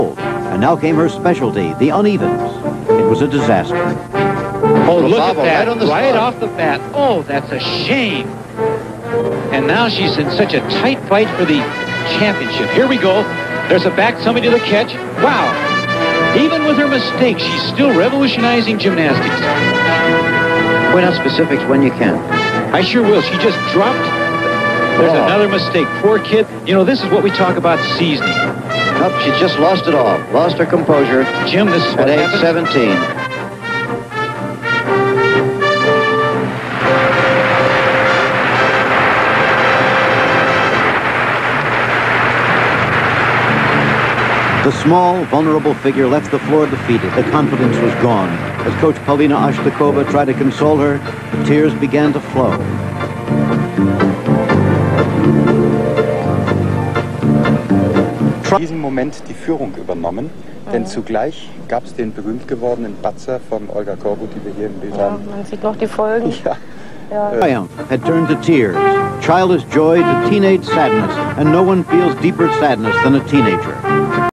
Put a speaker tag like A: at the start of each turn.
A: And now came her specialty, the unevens. It was a disaster.
B: Oh, look at that.
C: right on the
B: right off the bat. Oh, that's a shame. And now she's in such a tight fight for the championship. Here we go. There's a back somebody to the catch. Wow. Even with her mistakes, she's still revolutionizing gymnastics.
A: Point out specifics when you can.
B: I sure will. She just dropped. There's
A: Oh.
B: another mistake. Poor kid. You know, this is what we talk about seasoning.
A: Nope, she just lost it all. Lost her composure
B: Jim, this is
A: at
B: what
A: age
B: happens.
A: 17. The small, vulnerable figure left the floor defeated. The confidence was gone. As Coach Polina Astakhova tried to console her, tears began to flow.
D: In diesem Moment die Führung übernommen, denn zugleich gab es den berühmt gewordenen Patzer von Olga Korbut, die wir hier im Bild
E: Ja,
D: haben.
E: man sieht noch die Folgen.
D: Ja,
E: Ja.
A: Triumph had turned to tears, childish joy to teenage sadness, and no one feels deeper sadness than a teenager.